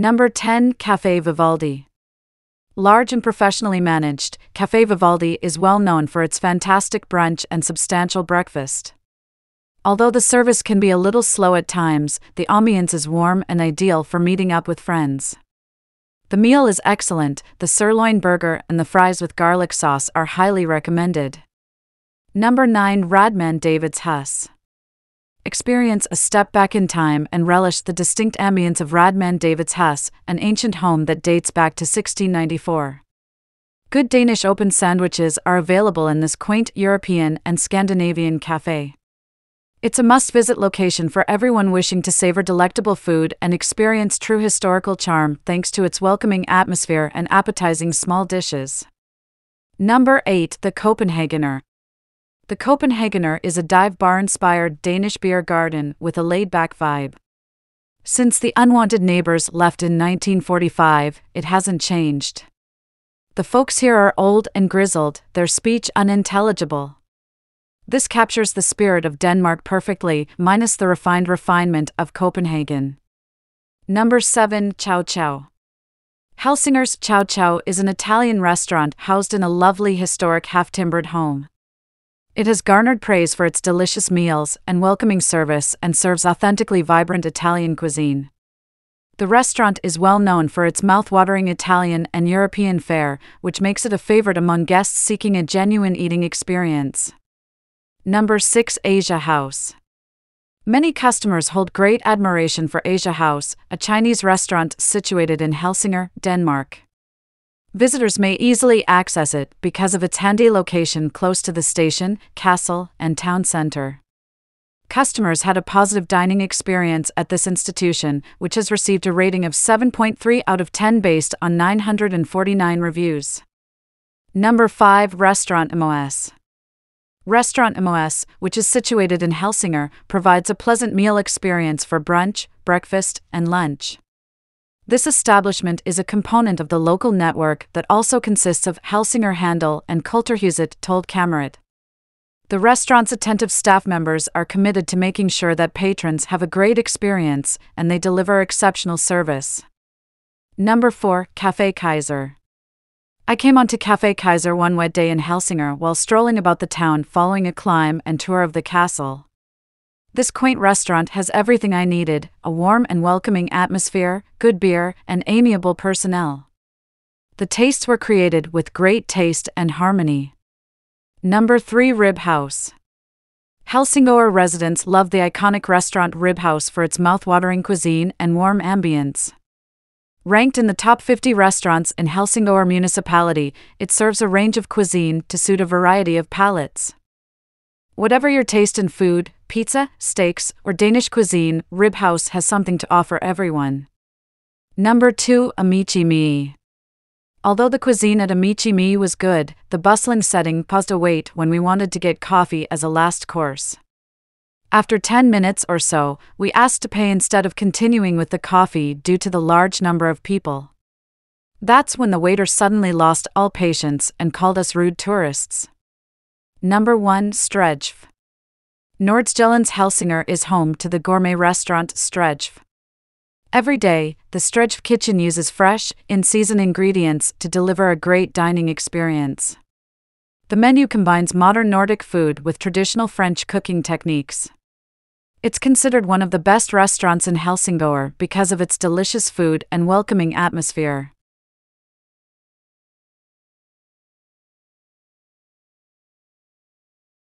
Number 10 Cafe Vivaldi. Large and professionally managed, Cafe Vivaldi is well known for its fantastic brunch and substantial breakfast. Although the service can be a little slow at times, the ambiance is warm and ideal for meeting up with friends. The meal is excellent, the sirloin burger and the fries with garlic sauce are highly recommended. Number 9 Radman David's Hus. Experience a step back in time and relish the distinct ambience of Radman David's Hus, an ancient home that dates back to 1694. Good Danish open sandwiches are available in this quaint European and Scandinavian cafe. It's a must visit location for everyone wishing to savor delectable food and experience true historical charm thanks to its welcoming atmosphere and appetizing small dishes. Number 8 The Copenhagener. The Copenhagener is a dive bar inspired Danish beer garden with a laid back vibe. Since the unwanted neighbors left in 1945, it hasn't changed. The folks here are old and grizzled, their speech unintelligible. This captures the spirit of Denmark perfectly, minus the refined refinement of Copenhagen. Number 7 Ciao Ciao. Helsingør's Ciao Ciao is an Italian restaurant housed in a lovely historic half timbered home. It has garnered praise for its delicious meals and welcoming service and serves authentically vibrant Italian cuisine. The restaurant is well known for its mouth-watering Italian and European fare, which makes it a favorite among guests seeking a genuine eating experience. Number 6 Asia House. Many customers hold great admiration for Asia House, a Chinese restaurant situated in Helsingør, Denmark. Visitors may easily access it because of its handy location close to the station, castle, and town center. Customers had a positive dining experience at this institution, which has received a rating of 7.3 out of 10 based on 949 reviews. Number 5 Restaurant MOS. Restaurant MOS, which is situated in Helsingør, provides a pleasant meal experience for brunch, breakfast, and lunch. This establishment is a component of the local network that also consists of Helsingør Handel and Kulturhuset Toldkammeret. The restaurant's attentive staff members are committed to making sure that patrons have a great experience and they deliver exceptional service. Number 4 Cafe Kaiser. I came onto Cafe Kaiser one wet day in Helsingør while strolling about the town following a climb and tour of the castle. This quaint restaurant has everything I needed a warm and welcoming atmosphere, good beer, and amiable personnel. The tastes were created with great taste and harmony. Number 3 Rib House. Helsingør residents love the iconic restaurant Rib House for its mouth-watering cuisine and warm ambience. Ranked in the top 50 restaurants in Helsingør municipality, it serves a range of cuisine to suit a variety of palates. Whatever your taste in food, pizza, steaks, or Danish cuisine, Rib House has something to offer everyone. Number 2 Amici Miei. Although the cuisine at Amici Miei was good, the bustling setting caused a wait when we wanted to get coffee as a last course. After 10 minutes or so, we asked to pay instead of continuing with the coffee due to the large number of people. That's when the waiter suddenly lost all patience and called us rude tourists. Number 1 Stregf. Nordsjællands Helsingør is home to the gourmet restaurant Stregf. Every day, the Stregf kitchen uses fresh, in season ingredients to deliver a great dining experience. The menu combines modern Nordic food with traditional French cooking techniques. It's considered one of the best restaurants in Helsingør because of its delicious food and welcoming atmosphere.